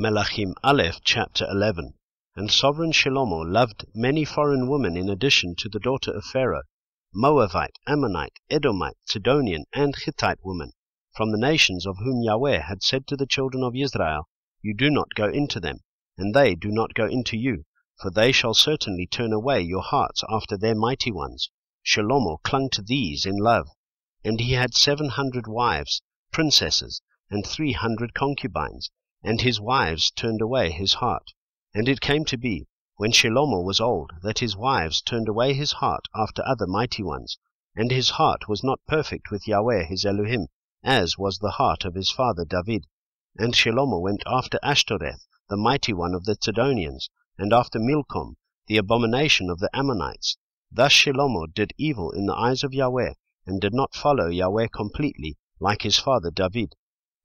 Melachim Aleph, chapter 11. And sovereign Shlomo loved many foreign women in addition to the daughter of Pharaoh, Moabite, Ammonite, Edomite, Sidonian, and Hittite women, from the nations of whom Yahweh had said to the children of Israel, You do not go into them, and they do not go into you, for they shall certainly turn away your hearts after their mighty ones. Shlomo clung to these in love, and he had seven hundred wives, princesses, and three hundred concubines, and his wives turned away his heart. And it came to be, when Shlomo was old, that his wives turned away his heart after other mighty ones, and his heart was not perfect with Yahweh his Elohim, as was the heart of his father David. And Shlomo went after Ashtoreth, the mighty one of the Sidonians, and after Milcom, the abomination of the Ammonites. Thus Shelomo did evil in the eyes of Yahweh, and did not follow Yahweh completely, like his father David.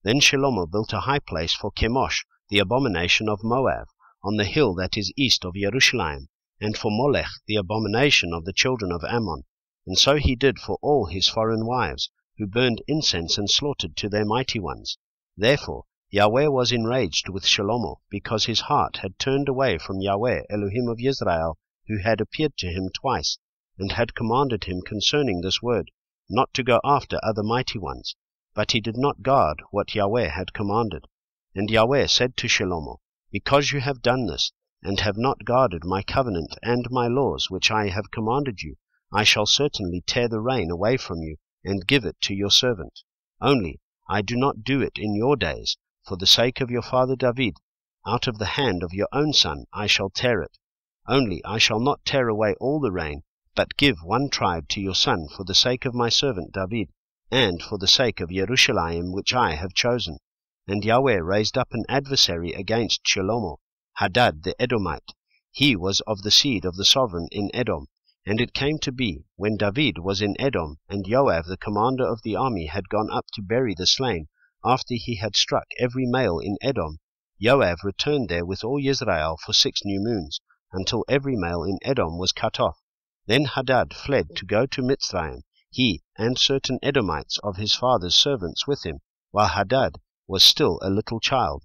Then Shlomo built a high place for Chemosh, the abomination of Moab, on the hill that is east of Jerusalem, and for Molech, the abomination of the children of Ammon. And so he did for all his foreign wives, who burned incense and slaughtered to their mighty ones. Therefore Yahweh was enraged with Shlomo, because his heart had turned away from Yahweh, Elohim of Israel, who had appeared to him twice, and had commanded him concerning this word, not to go after other mighty ones. But he did not guard what Yahweh had commanded. And Yahweh said to Shlomo, Because you have done this, and have not guarded my covenant and my laws which I have commanded you, I shall certainly tear the reign away from you, and give it to your servant. Only I do not do it in your days, for the sake of your father David. Out of the hand of your own son I shall tear it. Only I shall not tear away all the reign, but give one tribe to your son for the sake of my servant David and for the sake of Jerusalem which I have chosen. And Yahweh raised up an adversary against Shlomo, Hadad the Edomite. He was of the seed of the sovereign in Edom. And it came to be, when David was in Edom, and Joab the commander of the army had gone up to bury the slain, after he had struck every male in Edom, Joab returned there with all Israel for six new moons, until every male in Edom was cut off. Then Hadad fled to go to Mitzrayim, he and certain Edomites of his father's servants with him, while Hadad was still a little child.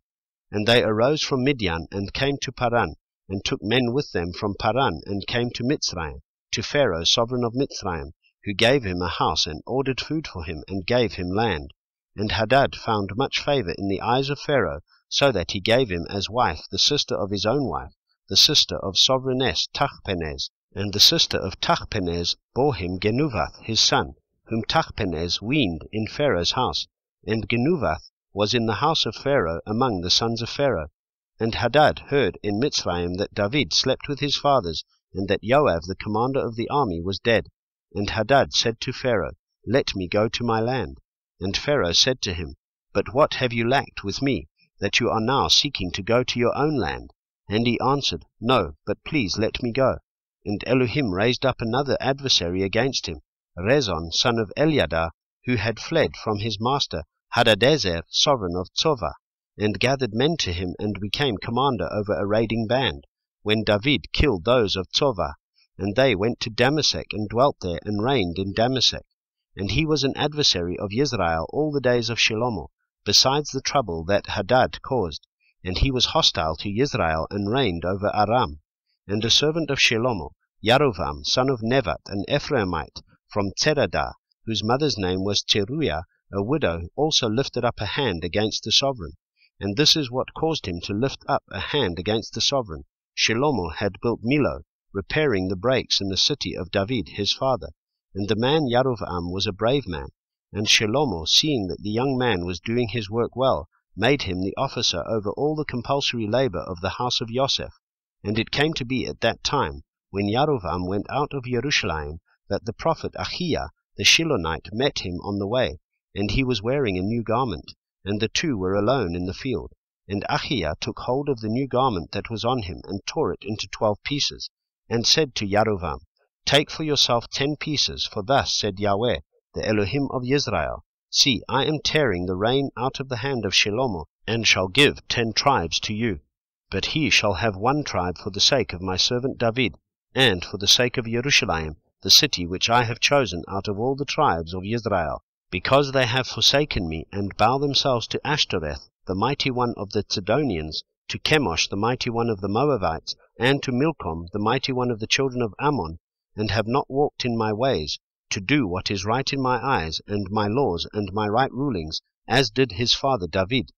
And they arose from Midian and came to Paran, and took men with them from Paran and came to Mitzrayim, to Pharaoh sovereign of Mitzrayim, who gave him a house and ordered food for him and gave him land. And Hadad found much favor in the eyes of Pharaoh, so that he gave him as wife the sister of his own wife, the sister of sovereigness Tachpenes, and the sister of Tachpenes bore him Genuvath his son, whom Tachpenes weaned in Pharaoh's house. And Genuvath was in the house of Pharaoh among the sons of Pharaoh. And Hadad heard in Mitzrayim that David slept with his fathers, and that Joab the commander of the army was dead. And Hadad said to Pharaoh, Let me go to my land. And Pharaoh said to him, But what have you lacked with me, that you are now seeking to go to your own land? And he answered, No, but please let me go. And Elohim raised up another adversary against him, Rezon son of Eliada, who had fled from his master Hadadezer sovereign of Tzova, and gathered men to him and became commander over a raiding band, when David killed those of Tzova. And they went to Damasek and dwelt there and reigned in Damasek. And he was an adversary of Israel all the days of Shlomo, besides the trouble that Hadad caused. And he was hostile to Israel and reigned over Aram. And a servant of Shlomo, Yarovam, son of Nevat, an Ephraimite, from Tzeradah, whose mother's name was Cheruiah, a widow, also lifted up a hand against the sovereign. And this is what caused him to lift up a hand against the sovereign. Shlomo had built Millo, repairing the breaks in the city of David his father. And the man Yarovam was a brave man. And Shlomo, seeing that the young man was doing his work well, made him the officer over all the compulsory labor of the house of Joseph. And it came to be at that time, when Yarovam went out of Jerusalem, that the prophet Ahijah the Shilonite met him on the way, and he was wearing a new garment, and the two were alone in the field. And Ahijah took hold of the new garment that was on him, and tore it into twelve pieces, and said to Yarovam, Take for yourself ten pieces, for thus said Yahweh, the Elohim of Israel, See, I am tearing the reign out of the hand of Shlomo, and shall give ten tribes to you. But he shall have one tribe for the sake of my servant David, and for the sake of Jerusalem, the city which I have chosen out of all the tribes of Israel, because they have forsaken me, and bow themselves to Ashtoreth, the mighty one of the Sidonians, to Chemosh the mighty one of the Moabites, and to Milcom the mighty one of the children of Ammon, and have not walked in my ways, to do what is right in my eyes, and my laws, and my right rulings, as did his father David.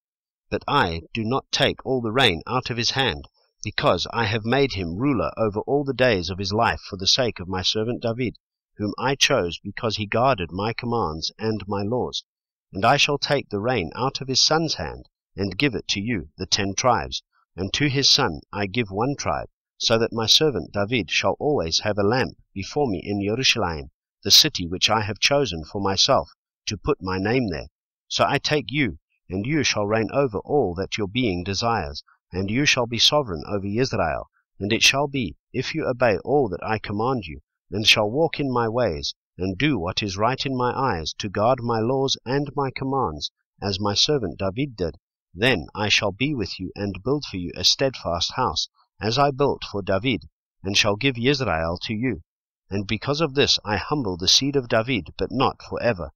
But I do not take all the reign out of his hand, because I have made him ruler over all the days of his life for the sake of my servant David, whom I chose because he guarded my commands and my laws. And I shall take the reign out of his son's hand, and give it to you, the ten tribes, and to his son I give one tribe, so that my servant David shall always have a lamp before me in Jerusalem, the city which I have chosen for myself, to put my name there. So I take you, and you shall reign over all that your being desires, and you shall be sovereign over Israel. And it shall be, if you obey all that I command you, and shall walk in my ways, and do what is right in my eyes, to guard my laws and my commands, as my servant David did, then I shall be with you, and build for you a steadfast house, as I built for David, and shall give Israel to you. And because of this I humble the seed of David, but not for ever.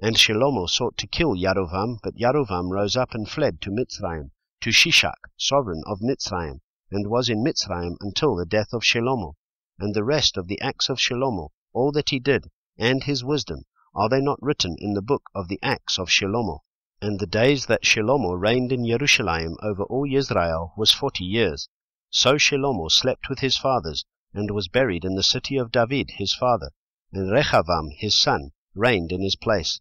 And Shlomo sought to kill Yarovam, but Yarovam rose up and fled to Mitzrayim, to Shishak, sovereign of Mitzrayim, and was in Mitzrayim until the death of Shlomo. And the rest of the acts of Shlomo, all that he did, and his wisdom, are they not written in the book of the acts of Shlomo? And the days that Shlomo reigned in Jerusalem over all Israel was forty years. So Shlomo slept with his fathers, and was buried in the city of David his father, and Rehavam his son reigned in his place.